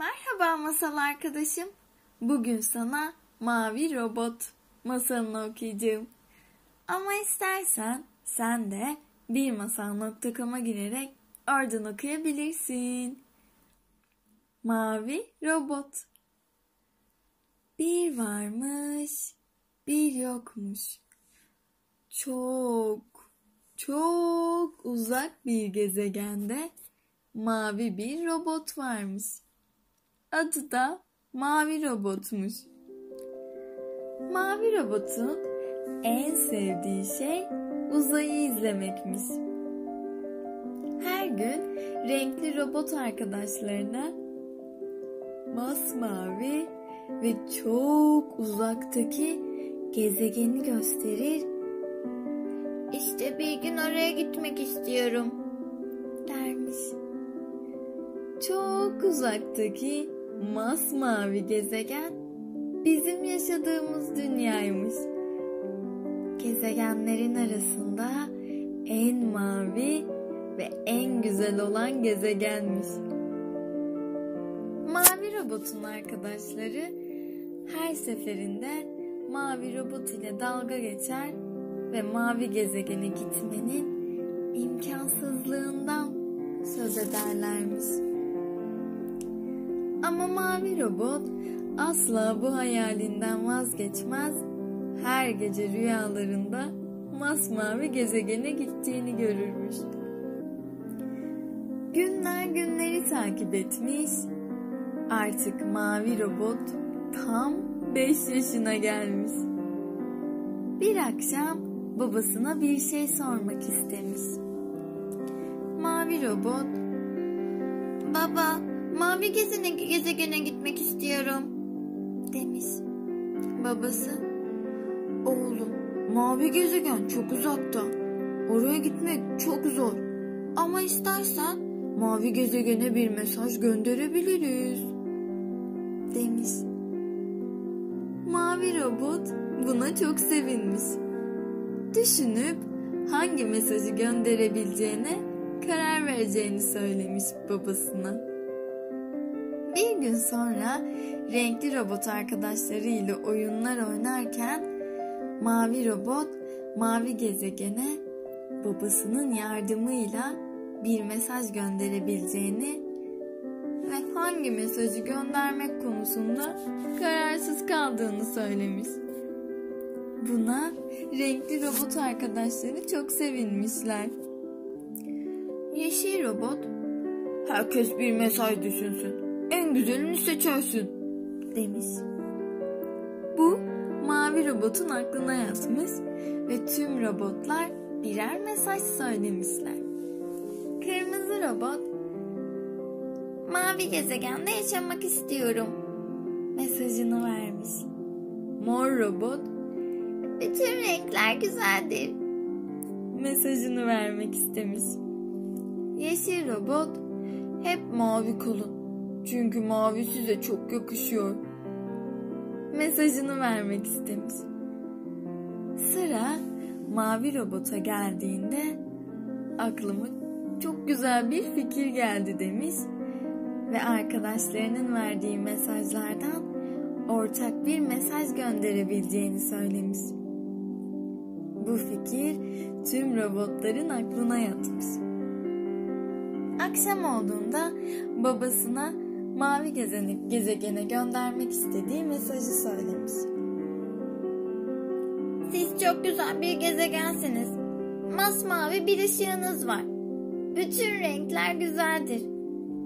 Merhaba masal arkadaşım. Bugün sana Mavi Robot masalını okuyacağım. Ama istersen sen de birmasal.com'a girerek oradan okuyabilirsin. Mavi Robot Bir varmış, bir yokmuş. Çok, çok uzak bir gezegende mavi bir robot varmış. Adı da Mavi Robot'muş. Mavi Robot'un en sevdiği şey uzayı izlemekmiş. Her gün renkli robot arkadaşlarına masmavi ve çok uzaktaki gezegeni gösterir. İşte bir gün oraya gitmek istiyorum dermiş. Çok uzaktaki masmavi gezegen bizim yaşadığımız dünyaymış. Gezegenlerin arasında en mavi ve en güzel olan gezegenmiş. Mavi robotun arkadaşları her seferinde mavi robot ile dalga geçer ve mavi gezegene gitmenin imkansızlığından söz ederlermiş. Ama mavi robot asla bu hayalinden vazgeçmez. Her gece rüyalarında masmavi gezegene gittiğini görürmüş. Günler günleri takip etmiş. Artık mavi robot tam 5 yaşına gelmiş. Bir akşam babasına bir şey sormak istemiş. Mavi robot, "Baba, mavi gezegene, gezegene gitmek istiyorum." demiş. Babası, "Oğlum, mavi gezegen çok uzakta. Oraya gitmek çok zor. Ama istersen mavi gezegene bir mesaj gönderebiliriz." demiş. Mavi robot buna çok sevinmiş. Düşünüp hangi mesajı gönderebileceğine karar vereceğini söylemiş babasına. Bir gün sonra renkli robot arkadaşlarıyla oyunlar oynarken mavi robot mavi gezegene babasının yardımıyla bir mesaj gönderebileceğini ve hangi mesajı göndermek konusunda kararsız kaldığını söylemiş. Buna renkli robot arkadaşları çok sevinmişler. Yeşil robot, herkes bir mesaj düşünsün, en güzelini seçersin demiş. Bu mavi robotun aklına yatmış ve tüm robotlar birer mesaj söylemişler. Kırmızı robot, mavi gezegende yaşamak istiyorum mesajını vermiş. Mor robot, bütün renkler güzeldir mesajını vermek istemiş. Yeşil robot, hep mavi kalın çünkü mavi size çok yakışıyor mesajını vermek istemiş. Sıra mavi robota geldiğinde aklıma çok güzel bir fikir geldi demiş ve arkadaşlarının verdiği mesajlardan ortak bir mesaj gönderebileceğini söylemiş. Bu fikir tüm robotların aklına yatmış. Akşam olduğunda babasına mavi gezene, gezegene göndermek istediği mesajı söylemiş. Siz çok güzel bir gezegensiniz. Masmavi bir ışığınız var. Bütün renkler güzeldir.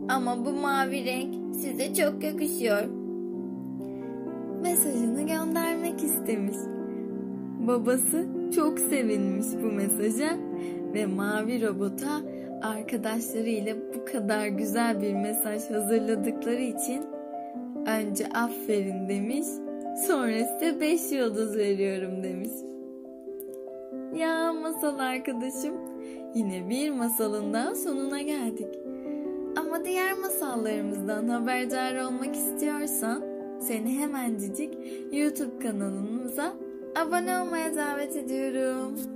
Ama bu mavi renk size çok yakışıyor. Mesajını göndermek istemiş. Babası çok sevinmiş bu mesaja ve mavi robota arkadaşlarıyla bu kadar güzel bir mesaj hazırladıkları için önce aferin demiş, sonra size 5 yıldız veriyorum demiş. Ya masal arkadaşım, yine bir masalın daha sonuna geldik. Ama diğer masallarımızdan haberdar olmak istiyorsan seni hemencik YouTube kanalımıza abone olmaya davet ediyorum.